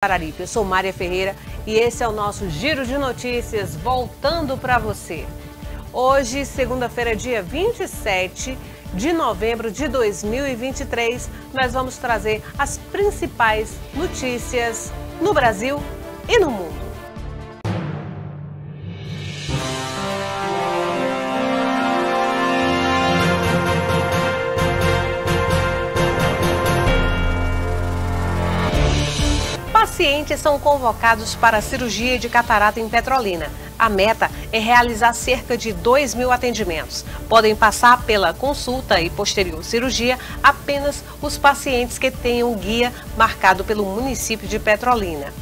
Araripe. Eu sou Mária Ferreira e esse é o nosso Giro de Notícias, voltando para você. Hoje, segunda-feira, dia 27 de novembro de 2023, nós vamos trazer as principais notícias no Brasil e no mundo. Pacientes são convocados para a cirurgia de catarata em Petrolina. A meta é realizar cerca de 2 mil atendimentos. Podem passar pela consulta e posterior cirurgia apenas os pacientes que tenham guia marcado pelo município de Petrolina.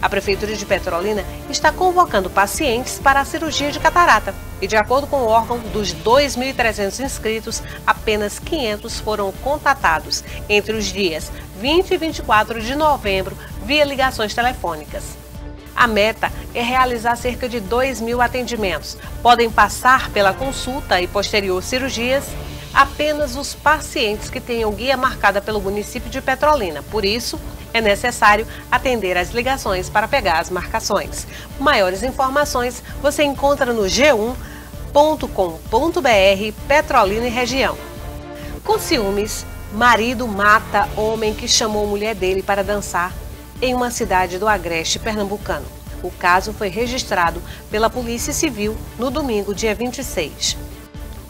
A Prefeitura de Petrolina está convocando pacientes para a cirurgia de catarata. E, de acordo com o órgão, dos 2.300 inscritos, apenas 500 foram contatados entre os dias 20 e 24 de novembro via ligações telefônicas. A meta é realizar cerca de 2 mil atendimentos. Podem passar pela consulta e posterior cirurgias apenas os pacientes que tenham guia marcada pelo município de Petrolina. Por isso, é necessário atender as ligações para pegar as marcações. Maiores informações você encontra no g1.com.br Petrolina e região. Com ciúmes, marido mata homem que chamou mulher dele para dançar em uma cidade do Agreste pernambucano. O caso foi registrado pela Polícia Civil no domingo, dia 26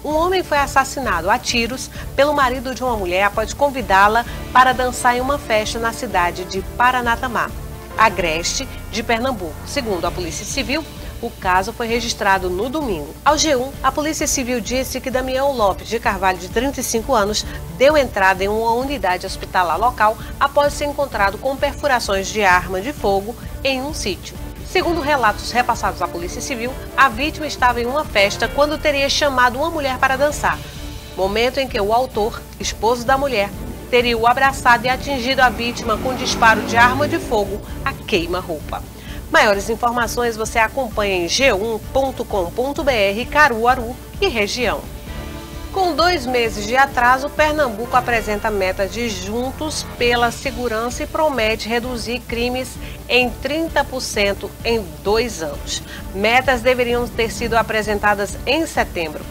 um homem foi assassinado a tiros pelo marido de uma mulher após convidá-la para dançar em uma festa na cidade de Paranatamá, agreste de Pernambuco. Segundo a Polícia Civil, o caso foi registrado no domingo. Ao G1, a Polícia Civil disse que Damião Lopes de Carvalho, de 35 anos, deu entrada em uma unidade hospitalar local após ser encontrado com perfurações de arma de fogo em um sítio. Segundo relatos repassados à Polícia Civil, a vítima estava em uma festa quando teria chamado uma mulher para dançar. Momento em que o autor, esposo da mulher, teria o abraçado e atingido a vítima com disparo de arma de fogo a queima-roupa. Maiores informações você acompanha em g1.com.br Caruaru e região. Com dois meses de atraso, Pernambuco apresenta meta de Juntos pela Segurança e promete reduzir crimes em 30% em dois anos. Metas deveriam ter sido apresentadas em setembro.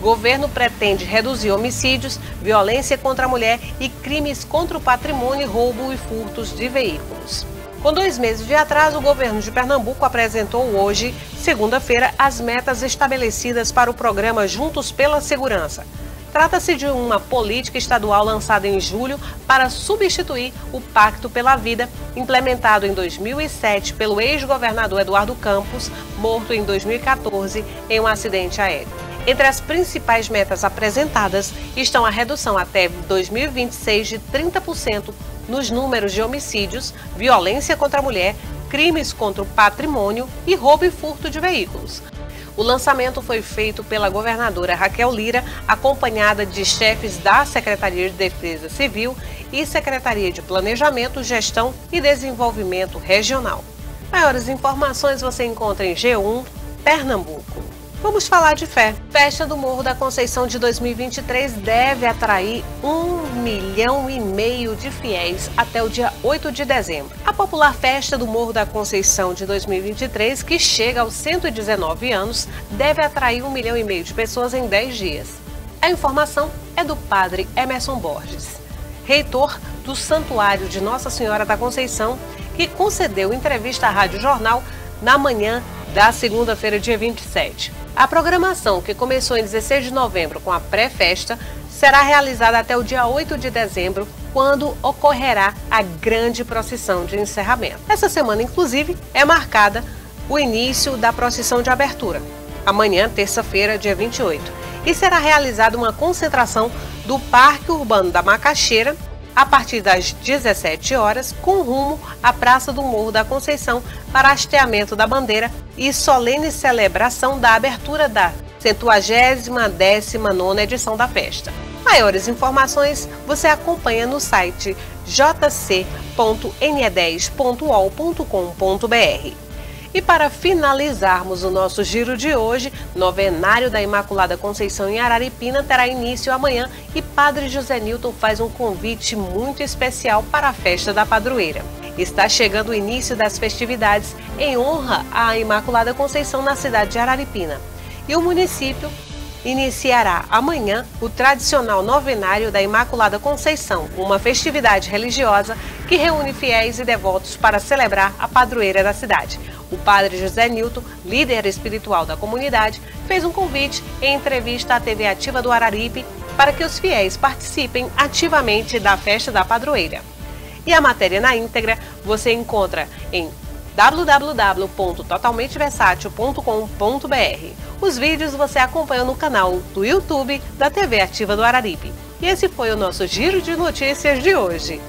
Governo pretende reduzir homicídios, violência contra a mulher e crimes contra o patrimônio, roubo e furtos de veículos. Com dois meses de atraso, o governo de Pernambuco apresentou hoje, segunda-feira, as metas estabelecidas para o programa Juntos pela Segurança. Trata-se de uma política estadual lançada em julho para substituir o Pacto pela Vida, implementado em 2007 pelo ex-governador Eduardo Campos, morto em 2014 em um acidente aéreo. Entre as principais metas apresentadas estão a redução até 2026 de 30% nos números de homicídios, violência contra a mulher, crimes contra o patrimônio e roubo e furto de veículos. O lançamento foi feito pela governadora Raquel Lira, acompanhada de chefes da Secretaria de Defesa Civil e Secretaria de Planejamento, Gestão e Desenvolvimento Regional. Maiores informações você encontra em G1 Pernambuco. Vamos falar de fé. Festa do Morro da Conceição de 2023 deve atrair um milhão e meio de fiéis até o dia 8 de dezembro. A popular Festa do Morro da Conceição de 2023, que chega aos 119 anos, deve atrair um milhão e meio de pessoas em 10 dias. A informação é do padre Emerson Borges, reitor do Santuário de Nossa Senhora da Conceição, que concedeu entrevista à Rádio Jornal na manhã da segunda-feira, dia 27. A programação, que começou em 16 de novembro com a pré-festa, será realizada até o dia 8 de dezembro, quando ocorrerá a grande procissão de encerramento. Essa semana, inclusive, é marcada o início da procissão de abertura, amanhã, terça-feira, dia 28, e será realizada uma concentração do Parque Urbano da Macaxeira a partir das 17 horas, com rumo à Praça do Morro da Conceição para hasteamento da bandeira e solene celebração da abertura da 119 edição da festa. Maiores informações você acompanha no site jc.ne10.ol.com.br. E para finalizarmos o nosso giro de hoje, novenário da Imaculada Conceição em Araripina terá início amanhã e Padre José Newton faz um convite muito especial para a festa da padroeira. está chegando o início das festividades em honra à Imaculada Conceição na cidade de Araripina. E o município iniciará amanhã o tradicional novenário da Imaculada Conceição, uma festividade religiosa que reúne fiéis e devotos para celebrar a padroeira da cidade. O padre José Nilton, líder espiritual da comunidade, fez um convite em entrevista à TV Ativa do Araripe para que os fiéis participem ativamente da festa da padroeira. E a matéria na íntegra você encontra em www.totalmenteversátil.com.br. Os vídeos você acompanha no canal do YouTube da TV Ativa do Araripe. E esse foi o nosso giro de notícias de hoje.